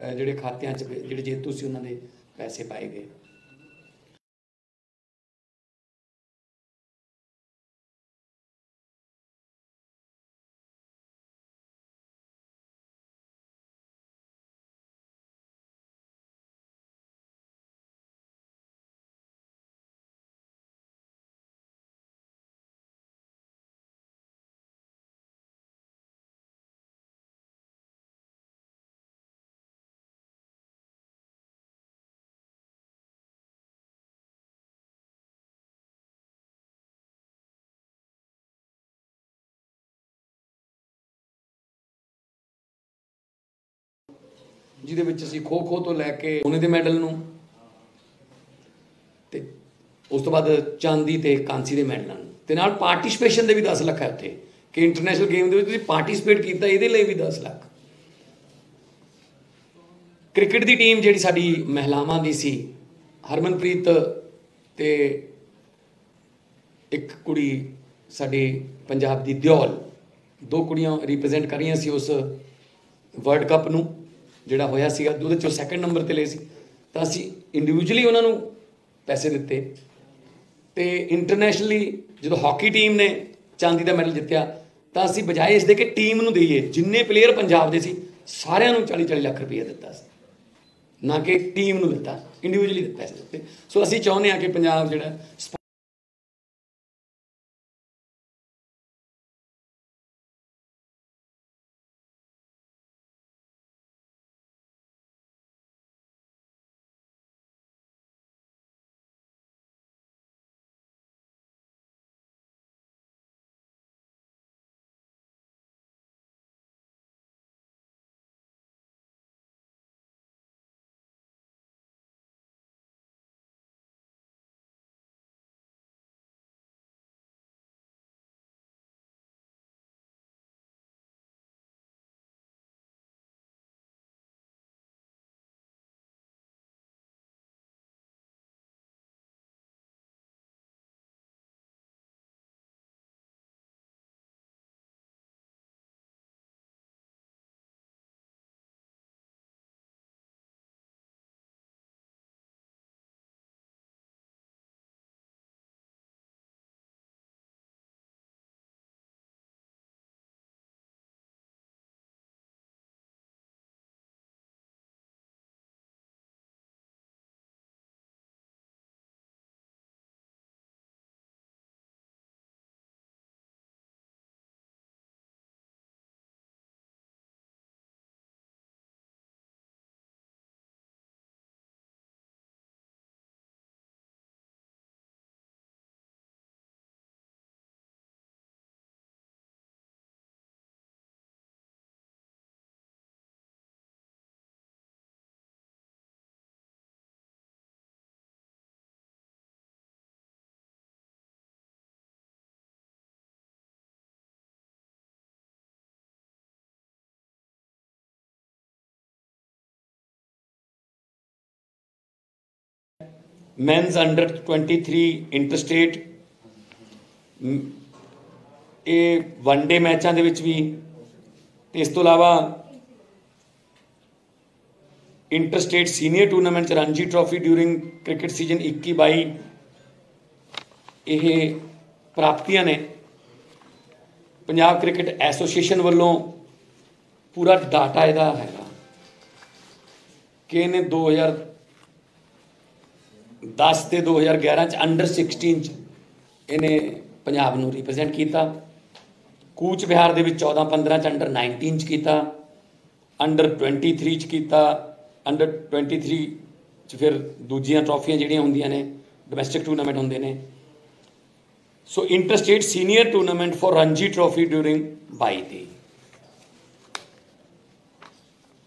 ਜਿਹੜੇ ਖਾਤਿਆਂ 'ਚ ਜਿਹੜੇ ਜੇਤੂ ਸੀ ਉਹਨਾਂ ਦੇ ਪੈਸੇ ਪਾਏ ਗਏ। ਜਿਹਦੇ ਵਿੱਚ ਅਸੀਂ ਖੋ ਖੋ ਤੋਂ ਲੈ ਕੇ ਸੋਨੇ ਦੇ ਮੈਡਲ ਨੂੰ ਤੇ ਉਸ ਤੋਂ ਬਾਅਦ ਚਾਂਦੀ ਤੇ ਕਾਂਸੀ ਦੇ ਮੈਡਲਾਂ ਨੂੰ। ਤੇ ਨਾਲ ਪਾਰਟਿਸਿਪੇਸ਼ਨ ਦੇ ਵੀ 10 ਲੱਖ ਹੈ ਉੱਥੇ। ਕਿ ਇੰਟਰਨੈਸ਼ਨਲ ਗੇਮ ਦੇ ਵਿੱਚ ਤੁਸੀਂ ਪਾਰਟਿਸਿਪੇਟ ਕੀਤਾ, ਇਹਦੇ ਲਈ ਵੀ 10 ਲੱਖ। ਕ੍ਰਿਕਟ ਦੀ ਟੀਮ ਜਿਹੜੀ ਸਾਡੀ ਮਹਿਲਾਵਾਂ ਦੀ ਸੀ, ਹਰਮਨਪ੍ਰੀਤ ਤੇ ਇੱਕ ਕੁੜੀ ਸਾਡੀ ਪੰਜਾਬ ਦੀ ਦਿਓਲ, ਦੋ ਕੁੜੀਆਂ ਰਿਪਰੈਜ਼ੈਂਟ ਕਰ ਰਹੀਆਂ ਸੀ ਉਸ ਵਰਲਡ ਕੱਪ ਨੂੰ। ਜਿਹੜਾ ਹੋਇਆ ਸੀਗਾ ਉਹਦੇ ਚੋਂ ਸੈਕੰਡ ਨੰਬਰ ਤੇ ਲਏ ਸੀ। ਤਾਂ ਅਸੀਂ ਇੰਡੀਵਿਜੂਅਲੀ ਉਹਨਾਂ ਨੂੰ ਪੈਸੇ ਦਿੱਤੇ। ਤੇ ਇੰਟਰਨੈਸ਼ਨਲੀ ਜਦੋਂ ਹਾਕੀ ਟੀਮ ਨੇ ਚਾਂਦੀ ਦਾ ਮੈਡਲ ਜਿੱਤਿਆ, ਤਾਂ ਅਸੀਂ ਬਜਾਏ ਇਸ ਦੇ ਕਿ ਟੀਮ ਨੂੰ ਦਈਏ, ਜਿੰਨੇ ਪਲੇਅਰ ਪੰਜਾਬ ਦੇ ਸੀ, ਸਾਰਿਆਂ ਨੂੰ 40 40 ਲੱਖ ਰੁਪਏ ਦਿੱਤਾ ਸੀ ਨਾ ਕਿ ਟੀਮ ਨੂੰ ਦਿੱਤਾ ਇੰਡੀਵਿਜੂਅਲੀ ਦਿੱਤਾ ਪੈਸੇ ਦਿੱਤੇ ਸੋ ਅਸੀਂ ਚਾਹੁੰਦੇ ਹਾਂ ਕਿ ਪੰਜਾਬ ਜਿਹੜਾ men's under 23 interstate ਮ, ਇਹ ਵਨ ਡੇ ਮੈਚਾਂ ਦੇ ਵਿੱਚ ਵੀ ਤੇ ਇਸ ਤੋਂ ਇਲਾਵਾ ਇੰਟਰਸਟੇਟ ਸੀਨੀਅਰ ਟੂਰਨਾਮੈਂਟ ਚ Ranji trophy during cricket season 21 22 ਇਹ ਪ੍ਰਾਪਤੀਆਂ ਨੇ। ਪੰਜਾਬ ਕ੍ਰਿਕਟ ਐਸੋਸੀਏਸ਼ਨ ਵੱਲੋਂ ਪੂਰਾ ਡਾਟਾ ਇਹਦਾ ਹੈਗਾ। ਕਿ ਇਹਨੇ 2000 10 ਤੇ 2011 ਚ ਅੰਡਰ 16 ਚ ਇਹਨੇ ਪੰਜਾਬ ਨੂੰ ਰਿਪਰੈਜ਼ੈਂਟ ਕੀਤਾ। ਕੂਚ ਬਿਹਾਰ ਦੇ ਵਿੱਚ 14 15 ਚ ਅੰਡਰ 19 ਚ ਕੀਤਾ। ਅੰਡਰ 23 ਚ ਕੀਤਾ। ਅੰਡਰ 23 ਚ ਫਿਰ ਦੂਜੀਆਂ ਟਰਾਫੀਆਂ ਜਿਹੜੀਆਂ ਹੁੰਦੀਆਂ ਨੇ ਡੋਮੈਸਟਿਕ ਟੂਰਨਾਮੈਂਟ ਹੁੰਦੇ ਨੇ। So interstate senior tournament for Ranji trophy during 22 ਦੀ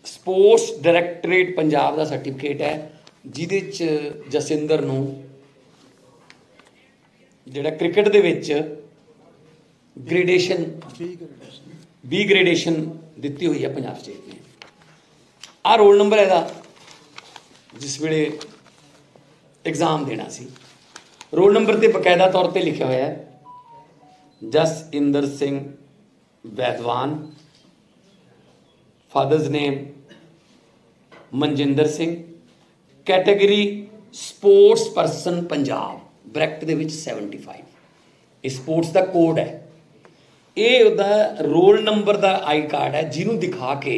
ਸਪੋਰਟਸ ਡਾਇਰੈਕਟੋਰੇਟ ਪੰਜਾਬ ਦਾ ਸਰਟੀਫਿਕੇਟ ਹੈ। ਜਿਹਦੇ ਚ ਜਸਿੰਦਰ ਨੂੰ ਜਿਹੜਾ ਕ੍ਰਿਕਟ ਦੇ ਵਿੱਚ ਗ੍ਰੇਡੇਸ਼ਨ ਬੀ ਗ੍ਰੇਡੇਸ਼ਨ ਦਿੱਤੀ ਹੋਈ ਹੈ ਪੰਜਾਬ ਸਟੇਟ ਨੇ। ਆ ਰੋਲ ਨੰਬਰ ਇਹਦਾ, ਜਿਸ ਵੇਲੇ ਐਗਜ਼ਾਮ ਦੇਣਾ ਸੀ। ਰੋਲ ਨੰਬਰ ਤੇ ਬਕਾਇਦਾ ਤੌਰ ਤੇ ਲਿਖਿਆ ਹੋਇਆ ਹੈ Jas Inder Singh Vaidwan fathers name Manjinder Singh category sports person Punjab, bracket ਦੇ ਵਿੱਚ 75 ਇਹ ਸਪੋਰਟਸ ਦਾ ਕੋਡ ਹੈ। ਇਹ ਉਹਦਾ ਰੋਲ ਨੰਬਰ ਦਾ ਆਈ ਕਾਰਡ ਹੈ, ਜਿਹਨੂੰ ਦਿਖਾ ਕੇ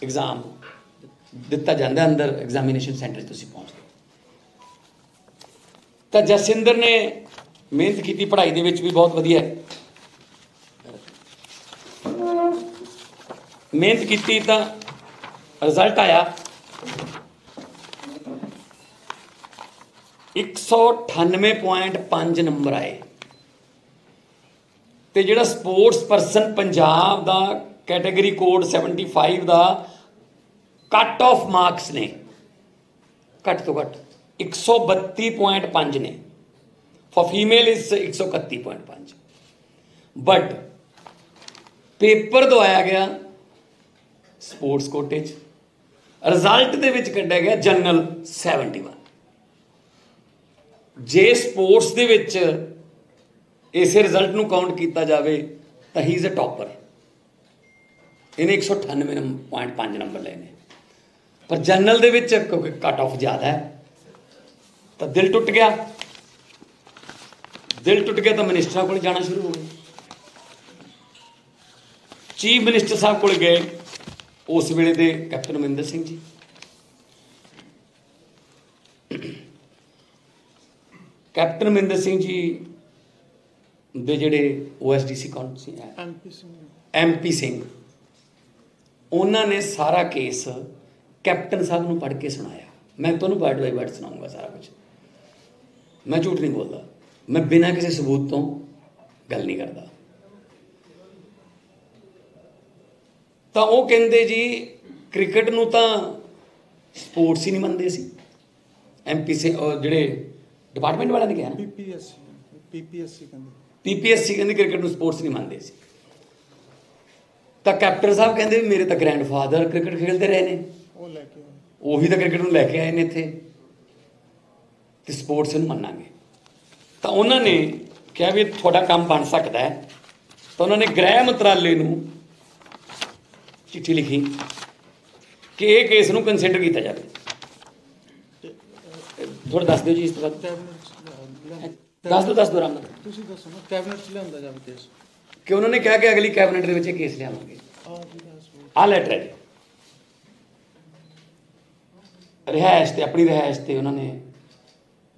ਐਗਜ਼ਾਮ ਦਿੱਤਾ ਜਾਂਦਾ ਅੰਦਰ ਐਗਜ਼ਾਮੀਨੇਸ਼ਨ ਸੈਂਟਰ 'ਚ ਤੁਸੀਂ ਪਹੁੰਚਦੇ ਤਾਂ ਜਸਿੰਦਰ ਨੇ ਮਿਹਨਤ ਕੀਤੀ, ਪੜ੍ਹਾਈ ਦੇ ਵਿੱਚ ਵੀ ਬਹੁਤ ਵਧੀਆ ਮਿਹਨਤ ਕੀਤੀ ਤਾਂ ਰਿਜ਼ਲਟ ਆਇਆ। 198.5 ਨੰਬਰ ਆਏ। ਤੇ ਜਿਹੜਾ ਸਪੋਰਟਸ ਪਰਸਨ ਪੰਜਾਬ ਦਾ ਕੈਟਾਗਰੀ ਕੋਡ 75 ਦਾ ਕੱਟ ਆਫ ਮਾਰਕਸ ਨੇ। ਘੱਟ ਤੋਂ ਘੱਟ 132.5 ਨੇ। For female is 131.5 but paper ਦਵਾਇਆ ਗਿਆ ਸਪੋਰਟਸ ਕੋਟੇ 'ਚ ਰਿਜ਼ਲਟ ਦੇ ਵਿੱਚ ਕੱਢਿਆ ਗਿਆ ਜਨਰਲ 71 ਜੇ ਸਪੋਰਟਸ ਦੇ ਵਿੱਚ ਇਸੇ ਰਿਜ਼ਲਟ ਨੂੰ ਕਾਊਂਟ ਕੀਤਾ ਜਾਵੇ, ਤਾਂ ਹੀ ਇਜ਼ ਅ ਟਾਪਰ ਇਹਨੇ 198.5 ਨੰਬਰ ਲਏ ਨੇ। ਪਰ ਜਨਰਲ ਦੇ ਵਿੱਚ ਕਿਉਂਕਿ ਕੱਟ ਆਫ ਜ਼ਿਆਦਾ ਹੈ, ਤਾਂ ਦਿਲ ਟੁੱਟ ਗਿਆ। ਦਿਲ ਟੁੱਟ ਗਿਆ ਤਾਂ ਮਿਨਿਸਟਰਾਂ ਕੋਲ ਜਾਣਾ ਸ਼ੁਰੂ ਹੋ ਗਿਆ। ਚੀਫ ਮਿਨਿਸਟਰ ਸਾਹਿਬ ਕੋਲ ਗਏ, ਉਸ ਵੇਲੇ ਦੇ ਕੈਪਟਨ ਅਮਰਿੰਦਰ ਸਿੰਘ ਜੀ। ਕੈਪਟਨ ਅਮਰਿੰਦਰ ਸਿੰਘ ਜੀ ਦੇ ਜਿਹੜੇ ਓਐਸਡੀਸੀ ਕੌਣ ਸੀ? MP Singh MP Singh. ਉਹਨਾਂ ਨੇ ਸਾਰਾ ਕੇਸ ਕੈਪਟਨ ਸਾਹਿਬ ਨੂੰ ਪੜ੍ਹ ਕੇ ਸੁਣਾਇਆ। ਮੈਂ ਤੁਹਾਨੂੰ ਵਰਡ ਬਾਈ ਵਰਡ ਸੁਣਾਉਂਗਾ ਸਾਰਾ ਕੁਝ ਮੈਂ ਝੂਠ ਨਹੀਂ ਬੋਲਦਾ। ਮੈਂ ਬਿਨਾਂ ਕਿਸੇ ਸਬੂਤ ਤੋਂ ਗੱਲ ਨਹੀਂ ਕਰਦਾ। ਤਾਂ ਉਹ ਕਹਿੰਦੇ ਜੀ ਕ੍ਰਿਕਟ ਨੂੰ ਤਾਂ ਸਪੋਰਟਸ ਹੀ ਨਹੀਂ ਮੰਨਦੇ ਸੀ ਐਮਪੀ ਸੇ ਜਿਹੜੇ ਡਿਪਾਰਟਮੈਂਟ ਵਾਲਿਆਂ ਨੇ ਕਿਹਾ ਨਾ? ਪੀਪੀਐਸਸੀ ਪੀਪੀਐਸਸੀ ਕਹਿੰਦੇ। ਪੀਪੀਐਸਸੀ ਕਹਿੰਦੀ ਕ੍ਰਿਕਟ ਨੂੰ ਸਪੋਰਟਸ ਨਹੀਂ ਮੰਨਦੇ ਸੀ ਤਾਂ ਕੈਪਟਨ ਸਾਹਿਬ ਕਹਿੰਦੇ ਵੀ ਮੇਰੇ ਤਾਂ ਗ੍ਰੈਂਡਫਾਦਰ ਕ੍ਰਿਕਟ ਖੇਡਦੇ ਰਹੇ ਨੇ। ਉਹ ਲੈ ਕੇ ਉਹੀ ਤਾਂ ਕ੍ਰਿਕਟ ਨੂੰ ਲੈ ਕੇ ਆਏ ਨੇ ਇੱਥੇ। ਤੇ ਸਪੋਰਟਸ ਨੂੰ ਮੰਨਾਂਗੇ। ਤਾਂ ਉਹਨਾਂ ਨੇ ਕਿਹਾ ਵੀ ਤੁਹਾਡਾ ਕੰਮ ਬਣ ਸਕਦਾ ਹੈ। ਤਾਂ ਉਹਨਾਂ ਨੇ ਗ੍ਰਹਿ ਮੰਤਰਾਲੇ ਨੂੰ ਚਿੱਠੀ ਲਿਖੀ ਕਿ ਇਹ ਕੇਸ ਨੂੰ ਕੰਸੀਡਰ ਕੀਤਾ ਜਾਵੇ। ਥੋੜਾ ਦੱਸ ਦਿਓ ਜੀ ਇਸ ਤੋਂ ਬਾਅਦ। ਦੱਸ ਦਿਓ ਦੱਸ ਦਿਓ ਨਾਲ। ਤੁਸੀਂ ਦੱਸੋ ਨਾ ਕੈਬਨਿਟ ਚ ਲਿਆਂਦਾ ਜਾਵੇ ਕੇਸ। ਕਿ ਉਹਨਾਂ ਨੇ ਕਿਹਾ ਕਿ ਅਗਲੀ ਕੈਬਨਿਟ ਦੇ ਵਿੱਚ ਇਹ ਕੇਸ ਲਿਆਵਾਂਗੇ। ਆ ਲੈਟਰ ਹੈ ਰਿਹਾਇਸ਼ ਤੇ ਆਪਣੀ ਰਿਹਾਇਸ਼ ਤੇ ਉਹਨਾਂ ਨੇ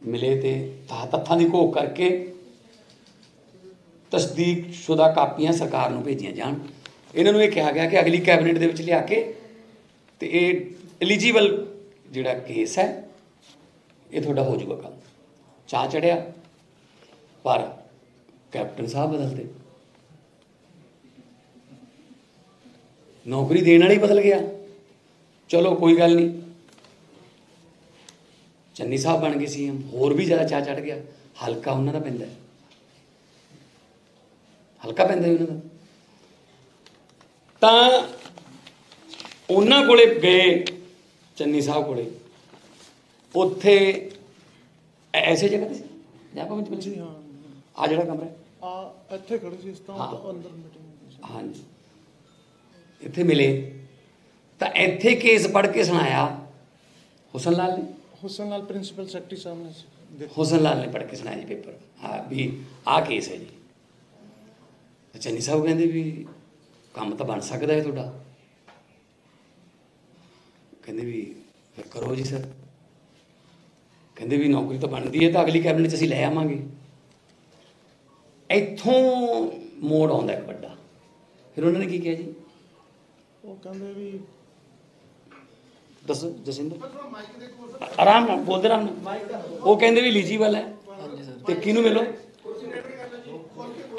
ਮਿਲੇ ਤੇ ਤਾਂ ਤੱਥਾਂ ਦੀ ਘੋਖ ਕਰਕੇ ਤਸਦੀਕ ਸ਼ੁਦਾ ਕਾਪੀਆਂ ਸਰਕਾਰ ਨੂੰ ਭੇਜੀਆਂ ਜਾਣ। ਇਹਨਾਂ ਨੂੰ ਇਹ ਕਿਹਾ ਗਿਆ ਕਿ ਅਗਲੀ ਕੈਬਨਿਟ ਦੇ ਵਿੱਚ ਲਿਆ ਕੇ ਤੇ ਇਹ ਐਲੀਜੀਬਲ ਜਿਹੜਾ ਕੇਸ ਹੈ ਇਹ ਤੁਹਾਡਾ ਹੋ ਜਾਊਗਾ ਕੰਮ। ਚਾਹ ਚੜਿਆ, ਪਰ ਕੈਪਟਨ ਸਾਹਿਬ ਬਦਲਦੇ। ਨੌਕਰੀ ਦੇਣ ਵਾਲਾ ਹੀ ਬਦਲ ਗਿਆ। ਚਲੋ, ਕੋਈ ਗੱਲ ਨਹੀਂ। ਚੰਨੀ ਸਾਹਿਬ ਬਣ ਗਏ ਸੀਐਮ ਹੋਰ ਵੀ ਜ਼ਿਆਦਾ ਚਾਹ ਚੜ ਗਿਆ। ਹਲਕਾ ਉਹਨਾਂ ਦਾ ਪੈਂਦਾ। ਹਲਕਾ ਪੈਂਦਾ ਉਹਨਾਂ ਦਾ। ਤਾਂ ਉਹਨਾਂ ਕੋਲੇ ਗਏ ਚੰਨੀ ਸਾਹਿਬ ਕੋਲੇ। ਉੱਥੇ ਐਸੇ ਜਗ੍ਹਾ ਤੇ ਸੀ? ਜਾਂ ਆਪਾਂ ਵਿੱਚ ਜੀ ਹਾਂ। ਆ ਜਿਹੜਾ ਕਮਰਾ ਆ ਇੱਥੇ ਖੜੇ ਸੀ ਇਸ ਤੋਂ ਅੰਦਰ ਮੀਟਿੰਗ ਹਾਂਜੀ। ਇੱਥੇ ਮਿਲੇ। ਤਾਂ ਇੱਥੇ ਕੇਸ ਪੜ੍ਹ ਕੇ ਸੁਣਾਇਆ ਹੁਸਨ ਲਾਲ ਨੇ? ਹੁਸਨ ਨਾਲ ਪ੍ਰਿੰਸੀਪਲ ਸੈਕਟਰੀ ਸਾਹਮਣੇ ਹੁਸਨ ਲਾਲ ਨੇ ਪੜ੍ਹ ਕੇ ਸੁਣਾਇਆ ਜੀ ਪੇਪਰ। ਹਾਂ ਵੀ ਆਹ ਕੇਸ ਹੈ ਜੀ। ਚੰਨੀ ਸਾਹਿਬ ਕਹਿੰਦੇ ਵੀ ਕੰਮ ਤਾਂ ਬਣ ਸਕਦਾ ਹੈ ਤੁਹਾਡਾ। ਕਹਿੰਦੇ ਵੀ ਕਰੋ ਜੀ ਸਰ। ਕਹਿੰਦੇ ਵੀ ਨੌਕਰੀ ਤਾਂ ਬਣਦੀ ਹੈ ਤਾਂ ਅਗਲੀ ਕੈਬਨਿਟ 'ਚ ਅਸੀਂ ਲੈ ਆਵਾਂਗੇ। ਇੱਥੋਂ ਮੋੜ ਆਉਂਦਾ ਇੱਕ ਵੱਡਾ। ਫਿਰ ਉਹਨਾਂ ਨੇ ਕੀ ਕਿਹਾ ਜੀ? ਉਹ ਕਹਿੰਦੇ ਵੀ ਦੱਸੋ ਜਸਿੰਦਰ। ਆਰਾਮ ਨਾਲ ਬੋਲਦੇ ਆਰਾਮ ਨਾਲ। ਉਹ ਕਹਿੰਦੇ ਵੀ ਐਲੀਜੀਬਲ ਹੈ। ਤੇ ਕਿਹਨੂੰ ਮਿਲੋ?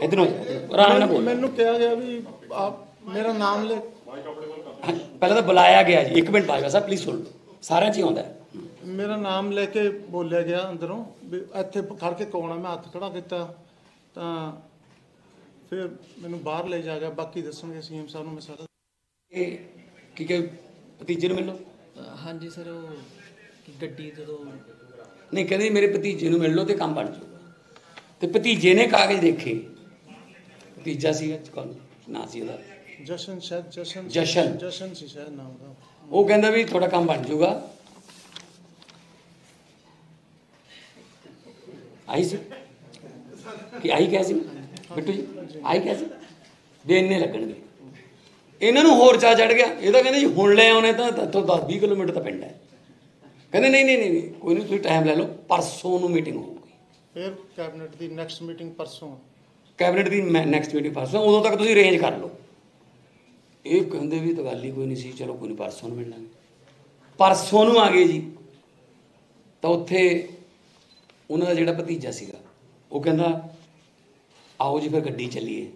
ਇਧਰੋਂ ਆਰਾਮ ਨਾਲ ਬੋਲ। ਮੈਨੂੰ ਕਿਹਾ ਗਿਆ ਵੀ ਆਪ ਮੇਰਾ ਨਾਮ ਲੈ। ਪਹਿਲਾਂ ਤਾਂ ਬੁਲਾਇਆ ਗਿਆ ਜੀ। ਇੱਕ ਮਿੰਟ ਬਾਜਵਾ ਸਾਹਿਬ ਪਲੀਜ਼ ਸੁਣ ਲਓ ਸਾਰਿਆਂ 'ਚ ਹੀ ਆਉਂਦਾ ਹੈ। ਮੇਰਾ ਨਾਮ ਲੈ ਕੇ ਬੋਲਿਆ ਗਿਆ ਅੰਦਰੋਂ ਵੀ ਇੱਥੇ ਖੜ ਕੇ ਕੌਣ ਆ? ਮੈਂ ਹੱਥ ਖੜਾ ਕੀਤਾ ਤਾਂ ਫਿਰ ਮੈਨੂੰ ਬਾਹਰ ਲੈ ਜਾ ਗਿਆ। ਬਾਕੀ ਦੱਸਣਗੇ ਸੀਐਮ ਸਾਹਿਬ ਨੂੰ ਮੈਂ ਸਾਰਾ। ਇਹ ਕੀ ਕਿ ਭਤੀਜੇ ਨੂੰ ਮਿਲੋ ਹਾਂਜੀ ਸਰ ਉਹ ਕਿ ਗੱਡੀ ਜਦੋਂ ਨਹੀਂ ਕਹਿੰਦੇ ਮੇਰੇ ਭਤੀਜੇ ਨੂੰ ਮਿਲ ਲਓ ਤੇ ਕੰਮ ਬਣ ਜਾਊਗਾ। ਤੇ ਭਤੀਜੇ ਨੇ ਕਾਗਜ਼ ਦੇਖੇ। ਭਤੀਜਾ ਸੀ ਕੌਣ ਨਾਂ ਸੀ ਉਹਦਾ। ਜਸ਼ਨ ਸ਼ਾਇਦ ਜਸ਼ਨ ਜਸ਼ਨ। ਜਸ਼ਨ ਸੀ ਸ਼ਾਇਦ ਨਾਮ ਦਾ ਉਹ ਕਹਿੰਦਾ ਵੀ ਤੁਹਾਡਾ ਕੰਮ ਬਣ ਜਾਊਗਾ। ਆਈ ਸੀ? ਕਿ ਆਈ ਕਿਹਾ ਸੀ ਬਿੱਟੂ ਜੀ ਆਈ ਕਿਹਾ ਸੀ? ਵੀ ਇੰਨੇ ਲੱਗਣਗੇ। ਇਹਨਾਂ ਨੂੰ ਹੋਰ ਚਾ ਚੜ ਗਿਆ। ਇਹ ਤਾਂ ਕਹਿੰਦੇ ਜੀ ਹੁਣ ਲੈ ਆਉਣੇ ਤਾਂ ਤੋਂ 10 20 ਕਿਲੋਮੀਟਰ ਤਾਂ ਪਿੰਡ ਹੈ। ਕਹਿੰਦੇ ਨਹੀਂ ਨਹੀਂ ਨਹੀਂ ਕੋਈ ਨਹੀਂ ਤੁਸੀਂ ਟਾਈਮ ਲੈ ਲਓ। ਪਰਸੋਂ ਨੂੰ ਮੀਟਿੰਗ ਹੋਊਗੀ। ਫਿਰ ਕੈਬਨਿਟ ਦੀ ਨੈਕਸਟ ਮੀਟਿੰਗ ਪਰਸੋਂ। ਕੈਬਨਿਟ ਦੀ ਨੈਕਸਟ ਮੀਟਿੰਗ ਪਰਸੋਂ ਉਦੋਂ ਤੱਕ ਤੁਸੀਂ ਅਰੇਂਜ ਕਰ ਲਓ। ਇਹ ਕਹਿੰਦੇ ਵੀ ਤਾਂ ਗੱਲ ਹੀ ਕੋਈ ਨਹੀਂ ਸੀ ਚਲੋ ਕੋਈ ਨਹੀਂ ਪਰਸੋਂ ਨੂੰ ਮਿਲ ਲਾਂਗੇ। ਪਰਸੋਂ ਨੂੰ ਆ ਗਏ ਜੀ। ਤਾਂ ਉੱਥੇ ਉਹਨਾਂ ਦਾ ਜਿਹੜਾ ਭਤੀਜਾ ਸੀਗਾ ਉਹ ਕਹਿੰਦਾ ਆਓ ਜੀ ਫਿਰ ਗੱਡੀ ਚੱਲੀਏ।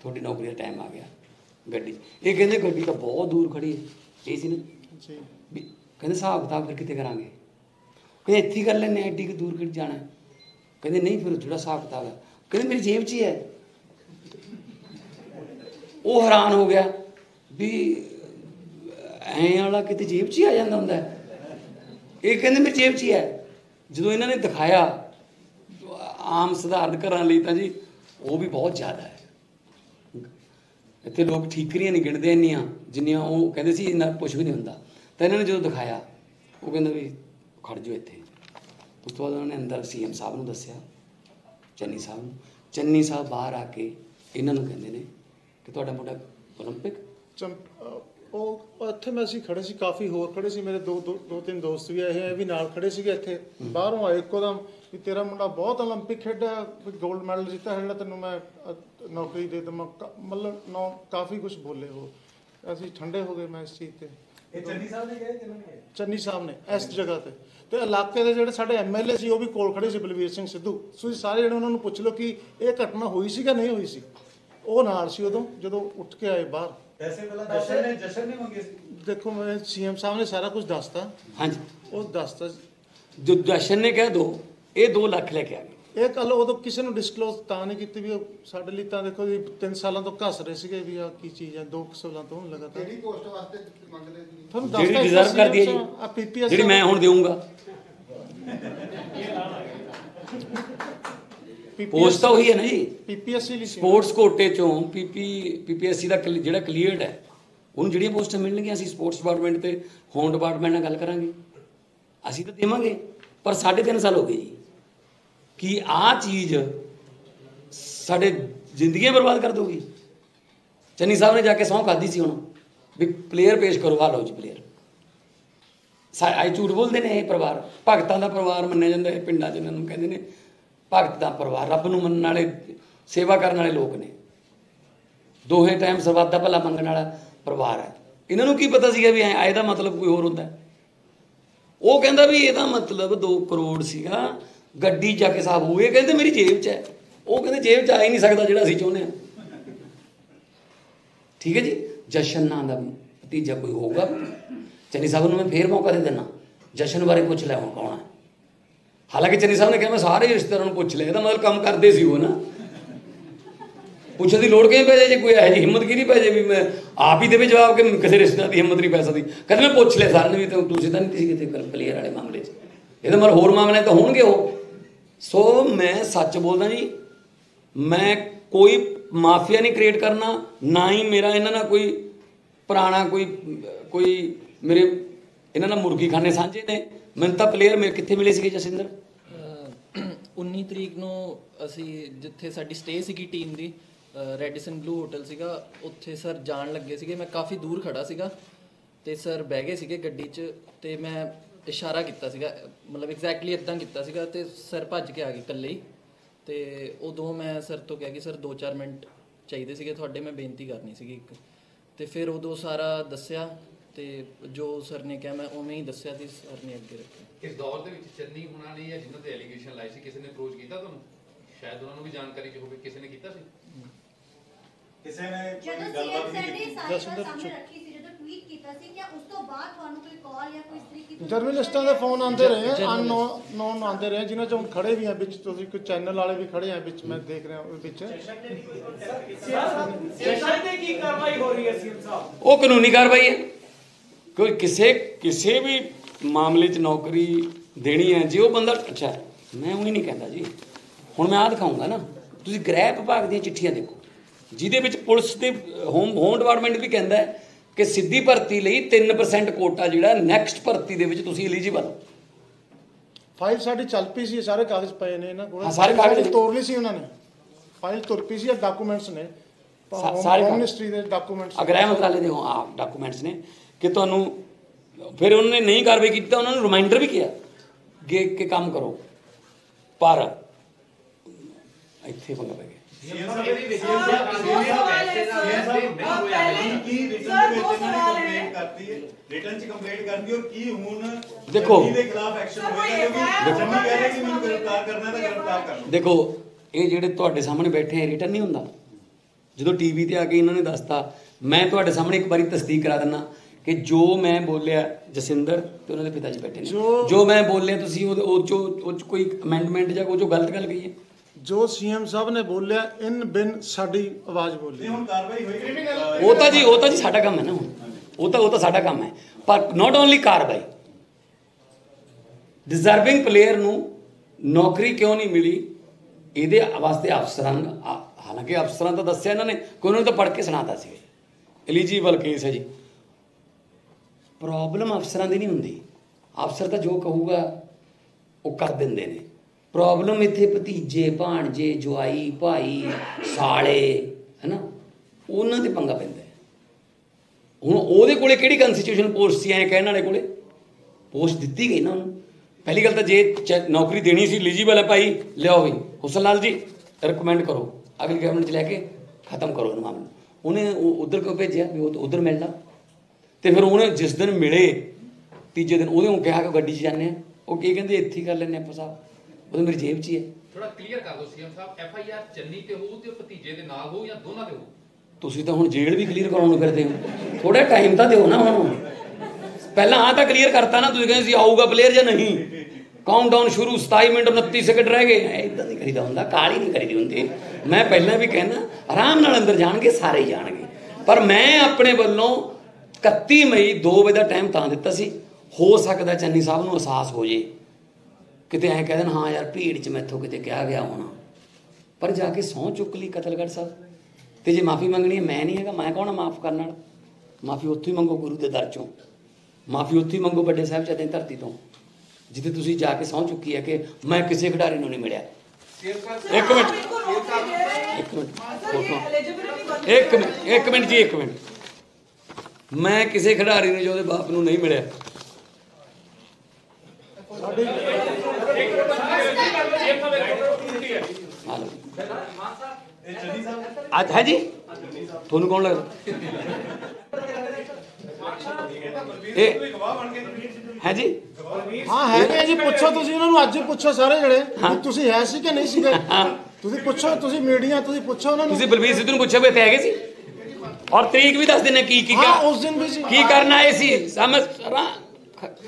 ਤੁਹਾਡੀ ਨੌਕਰੀ ਦਾ ਟਾਈਮ ਆ ਗਿਆ। ਗੱਡੀ। ਇਹ ਕਹਿੰਦੇ ਗੱਡੀ ਤਾਂ ਬਹੁਤ ਦੂਰ ਖੜੀ ਹੈ। ਇਹ ਸੀ ਨਾ? ਜੀ। ਵੀ ਕਹਿੰਦੇ ਹਿਸਾਬ ਕਿਤਾਬ ਫਿਰ ਕਿਤੇ ਕਰਾਂਗੇ? ਕਹਿੰਦੇ ਇੱਥੇ ਕਰ ਲੈਣੇ ਐਡੀ ਕਿ ਦੂਰ ਕਿੱਥੇ ਜਾਣਾ? ਕਹਿੰਦੇ ਨਹੀਂ ਫਿਰ ਜਿਹੜਾ ਹਿਸਾਬ ਕਿਤਾਬ ਹੈ। ਕਹਿੰਦੇ ਮੇਰੀ ਜੇਬ 'ਚ ਹੀ ਹੈ। ਉਹ ਹੈਰਾਨ ਹੋ ਗਿਆ ਵੀ ਐਂ ਵਾਲਾ ਕਿਤੇ ਜੇਬ 'ਚ ਹੀ ਆ ਜਾਂਦਾ ਹੁੰਦਾ ਇਹ ਕਹਿੰਦੇ ਮੇਰੀ ਜੇਬ 'ਚ ਹੀ ਹੈ। ਜਦੋਂ ਇਹਨਾਂ ਨੇ ਦਿਖਾਇਆ ਆਮ ਸਧਾਰਨ ਘਰਾਂ ਲਈ ਤਾਂ ਜੀ ਉਹ ਵੀ ਬਹੁਤ ਜ਼ਿਆਦਾ ਹੈ ਇੱਥੇ ਲੋਕ ਠੀਕਰੀਆਂ ਨਹੀਂ ਗਿਣਦੇ ਇੰਨੀਆਂ ਜਿੰਨੀਆਂ ਉਹ ਕਹਿੰਦੇ ਸੀ ਇਹਨਾਂ ਕੁਝ ਵੀ ਨਹੀਂ ਹੁੰਦਾ ਤਾਂ ਇਹਨਾਂ ਨੇ ਜਦੋਂ ਦਿਖਾਇਆ ਉਹ ਕਹਿੰਦਾ ਵੀ ਖੜ ਜਾਓ ਇੱਥੇ ਉਸ ਤੋਂ ਬਾਅਦ ਉਹਨਾਂ ਨੇ ਅੰਦਰ ਸੀਐਮ ਸਾਹਿਬ ਨੂੰ ਦੱਸਿਆ ਚੰਨੀ ਸਾਹਿਬ ਨੂੰ ਚੰਨੀ ਸਾਹਿਬ ਬਾਹਰ ਆ ਕੇ ਇਹਨਾਂ ਨੂੰ ਕਹਿੰਦੇ ਨੇ ਕਿ ਤੁਹਾਡਾ ਮੁੰਡਾ 올림픽 ਚੰਪ- ਅਹ ਉਹ ਇੱਥੇ ਮੈਂ ਅਸੀਂ ਖੜੇ ਸੀ ਕਾਫੀ ਹੋਰ ਖੜੇ ਸੀ ਮੇਰੇ ਦੋ ਦੋ ਦੋ ਤਿੰਨ ਦੋਸਤ ਵੀ ਆਏ ਹੋਏ ਵੀ ਨਾਲ ਖੜੇ ਸੀਗੇ ਇੱਥੇ। ਬਾਹਰੋਂ ਆਏ ਇੱਕੋ ਦਮ ਵੀ ਤੇਰਾ ਮੁੰਡਾ ਬਹੁਤ 올림픽 ਖੇਡਿਆ ਵੀ 골ਡ ਮੈਡਲ ਜਿੱਤਿਆ ਹੈ ਤੈਨੂੰ ਮੈਂ ਨੌਕਰੀ ਦੇ ਦਮ ਮਤਲਬ ਨੌ ਕਾਫੀ ਕੁਝ ਬੋਲੇ ਹੋ ਅਸੀਂ ਠੰਡੇ ਹੋ ਗਏ ਮੈਂ ਇਸ ਚੀਜ਼ ਤੇ। ਚੰਨੀ ਸਾਹਿਬ ਨੇ ਕਹੇ ਚੰਨੀ ਸਾਹਿਬ ਨੇ ਇਸ ਜਗ੍ਹਾ ਤੇ। ਤੇ ਇਲਾਕੇ ਦੇ ਜਿਹੜੇ ਸਾਡੇ ਐਮਐਲਏ ਸੀ ਉਹ ਵੀ ਕੋਲ ਖੜੇ ਸੀ ਬਲਵੀਰ ਸਿੰਘ ਸਿੱਧੂ। ਤੁਸੀਂ ਸਾਰੇ ਜਿਹੜੇ ਉਹਨਾਂ ਨੂੰ ਪੁੱਛ ਲਓ ਕਿ ਇਹ ਘਟਨਾ ਹੋਈ ਸੀ ਕਿ ਨਹੀਂ ਹੋਈ ਸੀ? ਉਹ ਨਾਲ ਸੀ ਉਦੋਂ ਜਦੋਂ ਉੱਠ ਕੇ ਆਏ ਬਾਹਰ। ਪੈਸੇ ਪਹਿਲਾਂ ਜਸ਼ਨ ਨੇ ਜਸ਼ਨ ਨੇ ਮੰਗੇ ਸੀ। ਦੇਖੋ ਮੈਂ ਸੀਐਮ ਸਾਹਿਬ ਨੇ ਸਾਰਾ ਕੁਝ ਦੱਸਤਾ। ਹਾਂਜੀ। ਉਹ ਦੱਸਤਾ ਜੋ ਜਸ਼ਨ ਨੇ ਕਹਿ ਦੋ ਇਹ 2 ਲੱਖ ਲੈ ਕੇ ਆ ਗਏ। ਇਹ ਕੱਲ ਉਦੋਂ ਕਿਸੇ ਨੂੰ ਡਿਸਕਲੋਜ਼ ਤਾਂ ਨਹੀਂ ਕੀਤੀ ਵੀ ਉਹ ਸਾਡੇ ਲਈ ਤਾਂ ਦੇਖੋ ਜੀ 3 ਸਾਲਾਂ ਤੋਂ ਘਸ ਰਹੇ ਸੀਗੇ ਵੀ ਆ ਕੀ ਚੀਜ਼ ਹੈ 2 ਸਾਲਾਂ ਤੋਂ ਲਗਾਤਾਰ। ਕਿਹੜੀ ਪੋਸਟ ਵਾਸਤੇ ਮੰਗਦੇ ਸੀ ਤੁਹਾਨੂੰ ਜਿਹੜੀ ਦੱਸਤਾ ਡਿਜ਼ਰਵ ਕਰਦੀ ਹੈ ਆ ਜੀ ਪੀਪੀਐਸ ਜਿਹੜੀ ਮੈਂ ਹੁਣ ਦੇਵਾਂਗਾ ਪੋਸਟ ਤਾਂ ਉਹੀ ਹੈ ਨਾ ਜੀ। ਪੀਪੀਐਸਸੀ ਲਈ ਸੀ ਸਪੋਰਟਸ ਕੋਟੇ ਚੋਂ ਪੀਪੀ ਪੀਪੀਐਸਸੀ ਦਾ ਜਿਹੜਾ ਕਲੀਅਰਡ ਹੈ ਉਹਨੂੰ ਜਿਹੜੀਆਂ ਪੋਸਟਾਂ ਮਿਲਣਗੀਆਂ ਅਸੀਂ ਸਪੋਰਟਸ ਡਿਪਾਰਟਮੈਂਟ ਤੇ ਹੋਮ ਡਿਪਾਰਟਮੈਂਟ ਨਾਲ ਗੱਲ ਕਰਾਂਗੇ। ਅਸੀਂ ਤਾਂ ਦੇਵਾਂਗੇ ਪਰ 3.5 ਸਾਲ ਹੋ ਗਏ ਜੀ। ਕੀ ਆਹ ਚੀਜ਼ ਸਾਡੇ ਜ਼ਿੰਦਗੀਆਂ ਬਰਬਾਦ ਕਰ ਦੋਗੀ ਚੰਨੀ ਸਾਹਿਬ ਨੇ ਜਾ ਕੇ ਸਹੁੰ ਖਾਦੀ ਸੀ ਹੁਣ। ਵੀ ਪਲੇਅਰ ਪੇਸ਼ ਕਰੋ ਆ ਲਓ ਜੀ ਪਲੇਅਰ ਆਈ ਝੂਠ ਬੋਲਦੇ ਨੇ ਇਹ ਪਰਿਵਾਰ। ਭਗਤਾਂ ਦਾ ਪਰਿਵਾਰ ਮੰਨਿਆ ਜਾਂਦਾ ਹੈ ਪਿੰਡਾਂ 'ਚ ਇਹਨਾਂ ਨੂੰ ਕਹਿੰਦੇ ਨੇ। ਭਗਤ ਦਾ ਪਰਿਵਾਰ, ਰੱਬ ਨੂੰ ਮੰਨਣ ਵਾਲੇ, ਸੇਵਾ ਕਰਨ ਵਾਲੇ ਲੋਕ ਨੇ। ਦੋਹੇ ਟਾਈਮ ਸਰਬੱਤ ਦਾ ਭਲਾ ਮੰਗਣ ਵਾਲਾ ਪਰਿਵਾਰ ਹੈ। ਇਹਨਾਂ ਨੂੰ ਕੀ ਪਤਾ ਸੀਗਾ ਵੀ ਐ ਇਹਦਾ ਮਤਲਬ ਕੋਈ ਹੋਰ ਹੁੰਦਾ? ਉਹ ਕਹਿੰਦਾ ਵੀ ਇਹਦਾ ਮਤਲਬ 2 ਕਰੋੜ ਸੀਗਾ। ਗੱਡੀ ਜਾ ਕੇ ਸਾਬ ਹੋਏ ਕਹਿੰਦੇ ਮੇਰੀ ਜੇਬ 'ਚ ਹੈ। ਉਹ ਕਹਿੰਦੇ ਜੇਬ 'ਚ ਆ ਹੀ ਨਹੀਂ ਸਕਦਾ ਜਿਹੜਾ ਅਸੀਂ ਚਾਹੁੰਦੇ ਹਾਂ। ਠੀਕ ਹੈ ਜੀ? ਜਸ਼ਨ ਨਾਂ ਦਾ ਭਤੀਜਾ ਕੋਈ ਹੋਊਗਾ। ਚੰਨੀ ਸਾਹਿਬ ਨੂੰ ਮੈਂ ਫੇਰ ਮੌਕਾ ਦੇ ਦੇਣਾ ਜਸ਼ਨ ਬਾਰੇ ਪੁੱਛ ਲੈ ਹੁਣ ਕੌਣ ਹੈ ਹਾਲਾਂਕਿ ਚੰਨੀ ਸਾਹਿਬ ਨੇ ਕਿਹਾ, ਮੈਂ ਸਾਰੇ ਰਿਸ਼ਤੇਦਾਰਾਂ ਨੂੰ ਪੁੱਛ ਲਿਆ, ਇਹਦਾ ਮਤਲਬ ਕੰਮ ਕਰਦੇ ਸੀ ਉਹ ਨਾ। ਪੁੱਛਣ ਦੀ ਲੋੜ ਕਿਵੇਂ ਪੈ ਜਾਏ ਜੇ ਕੋਈ ਇਹੋ ਜਿਹੀ ਹਿੰਮਤ ਕੀ ਨਹੀਂ ਪੈ ਜਾਏ ਵੀ ਮੈਂ ਆਪ ਹੀ ਦੇਵੇ ਜਵਾਬ ਕਿ ਕਿਸੇ ਰਿਸ਼ਤੇਦਾਰ ਦੀ ਹਿੰਮਤ ਨਹੀਂ ਪੈ ਸਕਦੀ। ਕਹਿੰਦੇ ਮੈਂ ਪੁੱਛ ਲਿਆ ਸਾਰਿਆਂ ਨੂੰ ਵੀ ਤਾਂ ਤੁਸੀਂ ਤਾਂ ਨਹੀਂ ਸੀ ਕਿਤੇ ਪਲੇਅਰ ਵਾਲੇ ਮਾਮਲੇ 'ਚ। ਇਹਦਾ ਮਤਲਬ ਹੋਰ ਮਾਮਲੇ ਤਾਂ ਹੋਣਗੇ ਉਹ। ਸੋ ਮੈਂ ਸੱਚ ਬੋਲਦਾ ਜੀ, ਮੈਂ ਕੋਈ ਮਾਫੀਆ ਨਹੀਂ ਕ੍ਰੀਏਟ ਕਰਨਾ, ਨਾ ਹੀ ਮੇਰਾ ਇਹਨਾਂ ਨਾਲ ਕੋਈ ਪੁਰਾਣਾ ਕੋਈ ਕੋਈ ਮੇਰੇ ਇਹਨਾਂ ਨਾਲ ਮੁਰਗੀ ਖਾਨੇ ਸਾਂਝੇ ਨੇ। ਮੈਨੂੰ ਤਾਂ ਪਲੇਅਰ ਮੇਰੇ ਕਿੱਥੇ ਮਿਲੇ ਸੀਗੇ ਜਸਿੰਦਰ 19 ਤਰੀਕ ਨੂੰ ਅਸੀਂ ਜਿੱਥੇ ਸਾਡੀ ਸਟੇ ਸੀਗੀ ਟੀਮ ਦੀ ਰੈਡੀਸਨ ਬਲੂ ਹੋਟਲ ਸੀਗਾ, ਉੱਥੇ ਸਰ ਜਾਣ ਲੱਗੇ ਸੀਗੇ। ਮੈਂ ਕਾਫੀ ਦੂਰ ਖੜਾ ਸੀਗਾ ਤੇ ਸਰ ਬਹਿ ਗਏ ਸੀਗੇ ਗੱਡੀ 'ਚ ਤੇ ਮੈਂ ਇਸ਼ਾਰਾ ਕੀਤਾ ਸੀਗਾ, ਮਤਲਬ ਐਗਜ਼ੈਕਟਲੀ ਇਦਾਂ ਕੀਤਾ ਸੀਗਾ ਤੇ ਸਰ ਭੱਜ ਕੇ ਆ ਗਏ ਇਕੱਲੇ ਹੀ। ਤੇ ਉਦੋਂ ਮੈਂ ਸਰ ਤੋਂ ਕਿਹਾ ਕਿ ਸਰ 2-4 ਮਿੰਟ ਚਾਹੀਦੇ ਸੀਗੇ, ਤੁਹਾਡੇ ਮੈਂ ਬੇਨਤੀ ਕਰਨੀ ਸੀਗੀ ਇੱਕ। ਤੇ ਫਿਰ ਉਦੋਂ ਸਾਰਾ ਦੱਸਿਆ ਤੇ ਜੋ ਸਰ ਨੇ ਕਿਹਾ, ਮੈਂ ਉਵੇਂ ਹੀ ਦੱਸਿਆ ਸੀ ਸਰ ਨੇ ਅੱਗੇ ਰੱਖਿਆ। ਇਸ ਦੌਰ ਦੇ ਵਿੱਚ ਚੰਨੀ ਹੁਣਾਂ ਨੇ ਜਾਂ ਜਿਨ੍ਹਾਂ ਤੇ ਐਲੀਗੇਸ਼ਨ ਲਾਏ ਸੀ ਕਿਸੇ ਨੇ ਅਪਰੋਚ ਕੀਤਾ ਤੁਹਾਨੂੰ ਸ਼ਾਇਦ ਉਹਨਾਂ ਨੂੰ ਵੀ ਜਾਣਕਾਰੀ ਚ ਹੋਵੇ ਕਿਸੇ ਨੇ ਕੀਤਾ ਸੀ ਕਿਸੇ ਨੇ ਜਦੋਂ ਕੋਈ ਗੱਲਬਾਤ ਕੀਤੀ ਸਾਰੀ ਜਸਵਿੰਦਰ ਸਾਹਮਣੇ। ਰੱਖੀ ਸੀ ਜਦੋਂ ਟਵੀਟ ਕੀਤਾ ਸੀ ਕਿ ਉਸ ਤੋਂ ਬਾਅਦ ਤੁਹਾਨੂੰ ਕੋਈ ਕਾਲ ਜਾਂ ਕੋਈ ਇਸ ਤਰੀਕੇ ਦੀ ਜਰਨਲਿਸਟਾਂ ਦੇ ਫੋਨ ਆਉਂਦੇ ਰਹੇ। ਅਨਨੋਨ ਨੋਨ ਆਉਂਦੇ ਰਹੇ ਜਿਨ੍ਹਾਂ ਚੋਂ ਖੜੇ ਵੀ ਆ ਵਿੱਚ ਤੁਸੀਂ ਕੋਈ ਚੈਨਲ ਵਾਲੇ ਵੀ ਖੜੇ ਆ ਵਿੱਚ ਮੈਂ ਦੇਖ ਰਿਹਾ ਉਹ ਵਿੱਚ ਸੈਸ਼ਨ ਤੇ ਕੀ ਕਾਰਵਾਈ ਹੋ ਰਹੀ ਹੈ ਸੀਐਮ ਸਾਹਿਬ ਉਹ ਕਾਨੂੰਨੀ ਕਾਰਵਾਈ ਹੈ ਕੋਈ ਕਿਸੇ ਕਿਸੇ ਵੀ ਮਾਮਲੇ 'ਚ ਨੌਕਰੀ ਦੇਣੀ ਹੈ ਜੇ ਉਹ ਬੰਦਾ ਅੱਛਾ ਮੈਂ ਉਹੀ ਨਹੀਂ ਕਹਿੰਦਾ ਜੀ। ਹੁਣ ਮੈਂ ਆਹ ਦਿਖਾਉਂਗਾ ਨਾ। ਤੁਸੀਂ ਗ੍ਰਹਿ ਵਿਭਾਗ ਦੀਆਂ ਚਿੱਠੀਆਂ ਦੇਖੋ। ਜਿਹਦੇ ਵਿੱਚ ਪੁਲਿਸ ਤੇ ਹੋਮ ਹੋਮ ਡਿਪਾਰਟਮੈਂਟ ਵੀ ਕਹਿੰਦਾ ਹੈ ਕਿ ਸਿੱਧੀ ਭਰਤੀ ਲਈ 3% ਕੋਟਾ ਜਿਹੜਾ ਨੈਕਸਟ ਭਰਤੀ ਦੇ ਵਿੱਚ ਤੁਸੀਂ ਐਲੀਜੀਬਲ ਹੋ। ਫਾਈਲ ਸਾਡੀ ਚੱਲ ਪਈ ਸੀ ਸਾਰੇ ਕਾਗਜ਼ ਪਏ ਨੇ ਇਹਨਾਂ ਕੋਲ। ਹਾਂ, ਸਾਰੇ ਕਾਗਜ਼। ਤੋੜ ਲਈ ਸੀ ਉਹਨਾਂ ਨੇ। ਫਾਈਲ ਤੁਰ ਪਈ ਸੀ ਡਾਕੂਮੈਂਟਸ ਨੇ। ਸਾਰੇ। ਮਿਨਿਸਟਰੀ ਦੇ ਡਾਕੂਮੈਂਟਸ ਅਗ੍ਰਹਿ ਮੰਤਰਾਲੇ ਦੇ ਆ ਡਾਕੂਮੈਂਟਸ ਨੇ ਕਿ ਤੁਹਾਨੂੰ ਫਿਰ ਉਹਨਾਂ ਨੇ ਨਹੀਂ ਕਾਰਵਾਈ ਕੀਤੀ ਤਾਂ ਉਹਨਾਂ ਨੂੰ ਰਿਮਾਈਂਡਰ ਵੀ ਕੀਤਾ ਕਿ ਕਿ ਕੰਮ ਕਰੋ। ਪਰ ਇੱਥੇ ਪੰਗਾ ਪੈ ਗਿਆ। ਦੇਖੋ। ਦੇਖੋ, ਇਹ ਜਿਹੜੇ ਤੁਹਾਡੇ ਸਾਹਮਣੇ ਬੈਠੇ ਆ ਰਿਟਰਨ ਨਹੀਂ ਹੁੰਦਾ। ਜਦੋਂ ਟੀਵੀ ਤੇ ਆ ਕੇ ਇਹਨਾਂ ਨੇ ਦੱਸਤਾ, ਮੈਂ ਤੁਹਾਡੇ ਸਾਹਮਣੇ ਇੱਕ ਵਾਰੀ ਤਸਦੀਕ ਕਰਾ ਦਿੰਨਾ ਕਿ ਜੋ ਮੈਂ ਬੋਲਿਆ ਜਸਿੰਦਰ ਤੇ ਉਹਨਾਂ ਦੇ ਪਿਤਾ ਜੀ ਬੈਠੇ ਨੇ। ਜੋ- ਮੈਂ ਬੋਲਿਆ ਤੁਸੀਂ ਉਹ ਚੋਂ ਉਹ ਕੋਈ ਅਮੈਂਡਮੈਂਟ ਜਾਂ ਚੋਂ ਗਲਤ ਗੱਲ ਕਹੀ ਹੈ। ਜੋ ਸੀਐਮ ਸਾਹਿਬ ਨੇ ਬੋਲਿਆ ਇਨ ਬਿਨ ਸਾਡੀ ਆਵਾਜ਼ ਬੋਲੀ। ਹੁਣ ਕਾਰਵਾਈ ਹੋਏਗੀ ਉਹ ਤਾਂ ਜੀ ਉਹ ਤਾਂ ਜੀ ਸਾਡਾ ਕੰਮ ਹੈ ਨਾ ਹੁਣ। ਉਹ ਤਾਂ ਉਹ ਤਾਂ ਸਾਡਾ ਕੰਮ ਹੈ। ਪਰ ਨਾਟ ਓਨਲੀ ਕਾਰਵਾਈ ਡਿਜ਼ਰਵਿੰਗ ਪਲੇਅਰ ਨੂੰ ਨੌਕਰੀ ਕਿਉਂ ਨਹੀਂ ਮਿਲੀ? ਇਹਦੇ ਵਾਸਤੇ ਅਫਸਰਾਂ ਹਾਲਾਂਕਿ ਅਫਸਰਾਂ ਤਾਂ ਦੱਸਿਆ ਇਹਨਾਂ ਨੇ ਕੋਈ ਉਹਨਾਂ ਨੂੰ ਤਾਂ ਪੜ੍ਹ ਕੇ ਸੁਣਾਤਾ ਸੀ। ਐਲੀਜੀਬਲ ਕੇਸ ਹੈ ਜੀ। ਪ੍ਰੋਬਲਮ ਅਫਸਰਾਂ ਦੀ ਨਹੀਂ ਹੁੰਦੀ। ਅਫਸਰ ਤਾਂ ਜੋ ਕਹੂਗਾ, ਉਹ ਕਰ ਦਿੰਦੇ ਨੇ। ਪ੍ਰੋਬਲਮ ਇੱਥੇ ਭਤੀਜੇ, ਭਾਣਜੇ, ਜਵਾਈ, ਭਾਈ, ਸਾਲੇ, ਹੈਨਾ? ਉਹਨਾਂ ਤੇ ਪੰਗਾ ਪੈਂਦਾ ਹੁਣ ਉਹਦੇ ਕੋਲੇ ਕਿਹੜੀ ਕਨਸਟੀਟਿਊਸ਼ਨ ਪੋਸਟ ਸੀ, ਐ ਕਹਿਣ ਵਾਲੇ ਕੋਲੇ? ਪੋਸਟ ਦਿੱਤੀ ਗਈ ਨਾ ਉਹਨੂੰ। ਪਹਿਲੀ ਗੱਲ ਤਾਂ ਜੇ ਚ- ਨੌਕਰੀ ਦੇਣੀ ਸੀ ਐਲੀਜੀਬਲ ਹੈ ਭਾਈ, ਲਿਆਓ ਵੀ। ਹੁਸਨ ਲਾਲ ਜੀ ਰეკਮੈਂਡ ਕਰੋ। ਅਗਲੀ ਕੈਬਨਿਟ ਚ ਲੈ ਕੇ ਖਤਮ ਕਰੋ ਇਹਨੂੰ ਮਾਮਲੇ। ਨੂੰ। ਉਹਨੇ ਉਧਰ ਕਿਉਂ ਭੇਜਿਆ? ਵੀ ਉਹ ਉਧਰ ਮਿਲਣਾ ਤੇ ਫਿਰ ਉਹਨੇ ਜਿਸ ਦਿਨ ਮਿਲੇ ਤੀਜੇ ਦਿਨ ਉਹਦੇ ਨੂੰ ਕਿਹਾ ਕਿ ਗੱਡੀ 'ਚ ਜਾਂਦੇ ਆ। ਉਹ ਕੀ ਕਹਿੰਦੇ ਇੱਥੇ ਹੀ ਕਰ ਲੈਣੇ ਆਪਾਂ ਸਾਹਿਬ ਉਹ ਤਾਂ ਮੇਰੀ ਜੇਬ 'ਚ ਹੀ ਹੈ ਥੋੜਾ ਕਲੀਅਰ ਕਰ ਦਿਓ ਸੀਐਮ ਸਾਹਿਬ ਐਫ ਆਈ ਆਰ ਚੰਨੀ ਤੇ ਹੋਊ ਤੇ ਭਤੀਜੇ ਦੇ ਨਾਲ ਹੋਊ ਜਾਂ ਦੋਨਾਂ ਤੇ ਹੋਊ? ਤੁਸੀਂ ਤਾਂ ਹੁਣ ਜੇਲ੍ਹ ਵੀ ਕਲੀਅਰ ਕਰਾਉਣ ਨੂੰ ਫਿਰਦੇ ਹੋ। ਥੋੜਾ ਟਾਈਮ ਤਾਂ ਦਿਓ ਨਾ ਹੁਣ। ਪਹਿਲਾਂ ਆ ਤਾਂ ਕਲੀਅਰ ਕਰਤਾ ਨਾ ਤੁਸੀਂ ਕਹਿੰਦੇ ਸੀ ਆਊਗਾ ਪਲੇਅਰ ਜਾਂ ਨਹੀਂ? ਕਾਊਂਟਡਾਊਨ ਸ਼ੁਰੂ 27 ਮਿੰਟ 29 ਸੈਕਿੰਡ ਰਹਿ ਗਏ। ਐਦਾਂ ਨਹੀਂ ਕਰੀਦਾ ਹੁੰਦਾ ਕਾਲੀ ਨਹੀਂ ਕਰੀਦੀ ਹੁੰਦੀ। ਮੈਂ ਪਹਿਲਾਂ ਵੀ ਕਹਿਣਾ ਆਰਾਮ ਨਾਲ ਅੰਦਰ ਜਾਣਗੇ ਸਾਰੇ ਹੀ ਜਾਣਗੇ। ਪਰ ਮੈਂ ਆਪਣੇ ਵੱਲੋਂ 31 ਮਈ 2 ਵਜੇ ਦਾ ਟਾਈਮ ਤਾਂ ਦਿੱਤਾ ਸੀ। ਹੋ ਸਕਦਾ ਚੰਨੀ ਸਾਹਿਬ ਨੂੰ ਅਹਿਸਾਸ ਹੋ ਜੇ। ਕਿਤੇ ਐਂ ਕਹਿ ਦੇਣ, ਹਾਂ ਯਾਰ, ਭੀੜ 'ਚ ਮੈਥੋਂ ਕਿਤੇ ਕਿਹਾ ਗਿਆ ਹੋਣਾ। ਪਰ ਜਾ ਕੇ ਸਹੁੰ ਚੁੱਕ ਲਈ ਕਤਲਗੜ੍ਹ ਸਾਹਿਬ। ਤੇ ਜੇ ਮਾਫੀ ਮੰਗਣੀ ਹੈ, ਮੈਂ ਨਹੀਂ ਹੈਗਾ, ਮੈਂ ਕੌਣ ਮਾਫ ਕਰਨ ਵਾਲਾ? ਮਾਫੀ ਉੱਥੋਂ ਹੀ ਮੰਗੋ ਗੁਰੂ ਦੇ ਦਰ ਚੋਂ। ਮਾਫੀ ਉੱਥੇ ਹੀ ਮੰਗੋ ਵੱਡੇ ਸਾਹਿਬ ਦੀ ਧਰਤੀ ਤੋਂ। ਜਿੱਥੇ ਤੁਸੀਂ ਜਾ ਕੇ ਸਹੁੰ ਚੁੱਕੀ ਹੈ ਕਿ ਮੈਂ ਕਿਸੇ ਖਿਡਾਰੀ ਨੂੰ ਨਹੀਂ ਮਿਲਿਆ। ਇੱਕ ਮਿੰਟ ਇੱਕ ਮਿੰਟ ਇੱਕ ਮਿੰਟ ਇੱਕ ਮਿੰਟ ਜੀ, ਇੱਕ ਮਿੰਟ। ਮੈਂ ਕਿਸੇ ਖਿਡਾਰੀ ਨੂੰ ਜੋ ਉਹਦੇ ਬਾਪ ਨੂੰ ਨਹੀਂ ਮਿਲਿਆ। ਅੱਜ ਹੈ ਜੀ? ਤੁਹਾਨੂੰ ਕੌਣ ਲੱਗਦਾ? ਇਹ ਹੈ ਜੀ? ਹਾਂ ਹੈਗੇ ਜੀ। ਪੁੱਛੋ ਤੁਸੀਂ ਉਹਨਾਂ ਨੂੰ ਅੱਜ ਪੁੱਛੋ ਸਾਰੇ। ਵੀ ਤੁਸੀਂ ਹੈ ਸੀ ਕਿ ਨਹੀਂ ਸੀਗੇ। ਤੁਸੀਂ ਪੁੱਛੋ ਤੁਸੀਂ ਮੀਡੀਆ ਤੁਸੀਂ ਪੁੱਛੋ ਉਹਨਾਂ ਨੂੰ। ਤੁਸੀਂ ਬਲਬੀਰ ਸਿੱਧੂ ਨੂੰ ਪੁੱਛਿਆ ਵੀ ਇੱਥੇ ਹੈਗੇ ਸੀ? ਔਰ ਤਰੀਕ ਵੀ ਦੱਸ ਦਿੰਨੇ ਕੀ ਕੀ ਹਾਂ ਕਰ ਉਸ ਦਿਨ ਵੀ ਸੀ। ਕੀ ਕਰਨ ਆਏ ਸੀ? ਸਮਝ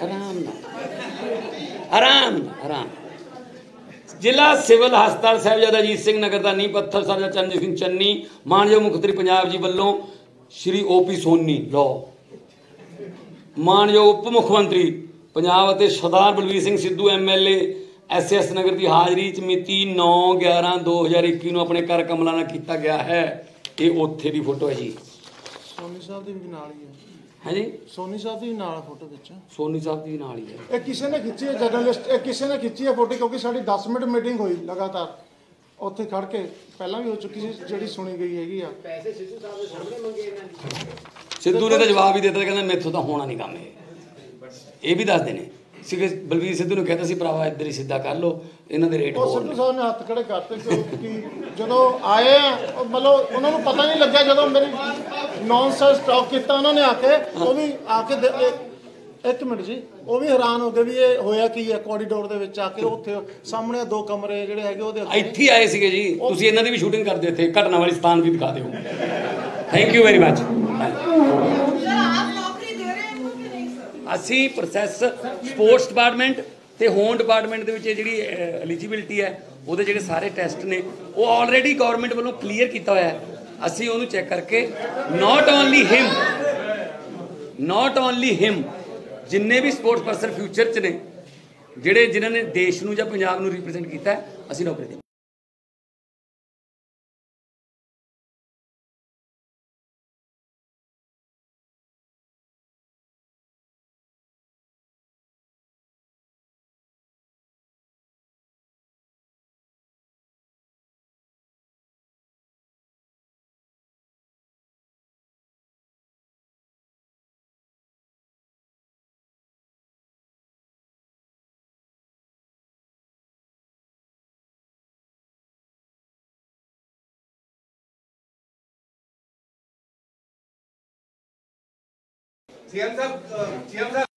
ਆਰਾਮ ਆਰਾਮ ਜ਼ਿਲ੍ਹਾ ਸਿਵਲ ਹਸਪਤਾਲ ਸਾਹਿਬਜ਼ਾਦਾ ਅਜੀਤ ਸਿੰਘ ਨਗਰ ਦਾ ਨੀਂਹ ਪੱਥਰ ਸਰਜਾ ਚੰਨੀ ਸਿੰਘ ਚੰਨੀ ਮਾਨਯੋਗ ਮੁੱਖ ਮੰਤਰੀ ਪੰਜਾਬ ਜੀ ਵੱਲੋਂ ਸ਼੍ਰੀ ਓਪੀ ਸੋਨੀ ਲੋ ਮਾਨਯੋਗ ਉਪ ਮੁੱਖ ਮੰਤਰੀ ਪੰਜਾਬ ਅਤੇ ਸਰਦਾਰ ਬਲਵੀਰ ਸਿੰਘ ਸਿੱਧੂ ਐਮਐਲਏ ਐਸਐਸ ਨਗਰ ਦੀ ਹਾਜ਼ਰੀ ਚ ਮਿਤੀ 9 11 2021 ਨੂੰ ਆਪਣੇ ਘਰ ਕਮਲਾ ਨਾਲ ਕੀਤਾ ਗਿਆ ਹੈ। ਇਹ ਉੱਥੇ ਦੀ ਫੋਟੋ ਹੈ ਜੀ। ਸੋਨੀ ਸਾਹਿਬ ਦੀ ਵੀ ਨਾਲ ਹੀ ਹੈ। ਹੈ ਜੀ? ਸੋਨੀ ਸਾਹਿਬ ਦੀ ਵੀ ਨਾਲ ਫੋਟੋ ਵਿੱਚ ਸੋਨੀ ਸਾਹਿਬ ਦੀ ਨਾਲ ਹੀ ਹੈ। ਇਹ ਕਿਸੇ ਨੇ ਖਿੱਚੀ ਹੈ ਜਰਨਲਿਸਟ ਇਹ ਕਿਸੇ ਨੇ ਖਿੱਚੀ ਹੈ ਫੋਟੋ ਕਿਉਂਕਿ ਸਾਡੀ 10 ਮਿੰਟ ਮੀਟਿੰਗ ਹੋਈ ਲਗਾਤਾਰ। ਉੱਥੇ ਖੜ ਕੇ ਪਹਿਲਾਂ ਵੀ ਹੋ ਚੁੱਕੀ ਸੀ ਜਿਹੜੀ ਸੁਣੀ ਗਈ ਹੈਗੀ ਆ। ਸਿੱਧੂ ਨੇ ਤਾਂ ਜਵਾਬ ਹੀ ਦਿੱਤਾ ਕਹਿੰਦਾ ਮੈਥੋਂ ਤਾਂ ਹੋਣਾ ਨਹੀਂ ਕੰਮ ਇਹ। ਇਹ ਵੀ ਦੱਸਦੇ ਨੇ ਸਿੱਧੂ ਬਲਵੀਰ ਸਿੱਧੂ ਨੂੰ ਕਹਿੰਦਾ ਸੀ ਭਰਾਵਾ ਇੱਧਰ ਹੀ ਸਿੱਧਾ ਕਰ ਲਓ ਇਹਨਾਂ ਦੇ ਰੇਟ ਉਹ ਹੋਰ ਸਿੱਧੂ ਨੇ। ਸਾਹਿਬ ਨੇ ਹੱਥ ਖੜੇ ਕਰਤੇ ਕਿ ਜਦੋਂ ਆਏ ਆ ਉਹ ਮਤਲਬ ਉਹਨਾਂ ਨੂੰ ਪਤਾ ਨਹੀਂ ਲੱਗਿਆ ਜਦੋਂ ਮੇਰੀ ਨੌਨਸੈਂਸ ਟਾਕ ਕੀਤਾ ਉਹਨਾਂ ਨੇ ਆ ਕੇ ਉਹ ਵੀ ਆ ਕੇ ਦੇ- ਇਹ- ਇੱਕ ਮਿੰਟ ਜੀ ਉਹ ਵੀ ਹੈਰਾਨ ਹੋ ਗਏ ਵੀ ਇਹ ਹੋਇਆ ਕੀ ਹੈ ਕੋਰੀਡੋਰ ਦੇ ਵਿੱਚ ਆ ਕੇ ਉੱਥੇ ਸਾਹਮਣੇ ਦੋ ਕਮਰੇ ਜਿਹੜੇ ਹੈਗੇ ਉਹਦੇ ਅੱਗੇ। ਇੱਥੇ ਹੀ ਆਏ ਸੀਗੇ ਜੀ। ਤੁਸੀਂ ਇਹਨਾਂ ਦੀ ਵੀ ਸ਼ੂਟਿੰਗ ਕਰਦੇ ਇੱਥੇ ਘਟਨਾ ਵਾਲੀ ਸਥਾਨ ਵੀ ਦਿਖਾ ਦਿਓ। ਥੈਂਕ ਯੂ ਵੈਰੀ ਮਚ ਅਸੀਂ ਪ੍ਰੋਸੈਸ ਸਪੋਰਟਸ ਡਿਪਾਰਟਮੈਂਟ ਤੇ ਹੋਮ ਡਿਪਾਰਟਮੈਂਟ ਦੇ ਵਿੱਚ ਇਹ ਜਿਹੜੀ ਐਲੀਜੀਬਿਲਟੀ ਹੈ, ਉਹਦੇ ਜਿਹੜੇ ਸਾਰੇ ਟੈਸਟ ਨੇ, ਉਹ ਆਲਰੇਡੀ ਗਵਰਨਮੈਂਟ ਵੱਲੋਂ ਕਲੀਅਰ ਕੀਤਾ ਹੋਇਆ ਹੈ। ਅਸੀਂ ਉਹਨੂੰ ਚੈੱਕ ਕਰਕੇ not only him not only him ਜਿੰਨੇ ਵੀ ਸਪੋਰਟਸ ਪਰਸਨ ਫਿਊਚਰ ਚ ਨੇ, ਜਿਹੜੇ ਜਿਨ੍ਹਾਂ ਨੇ ਦੇਸ਼ ਨੂੰ ਜਾਂ ਪੰਜਾਬ ਨੂੰ ਰਿਪਰੈਜ਼ੈਂਟ ਕੀਤਾ ਅਸੀਂ ਨੌਕਰੀ ਦੇ ਸੀਐਮ ਸਾਹਿਬ ਸੀਐਮ ਸਾਹਿਬ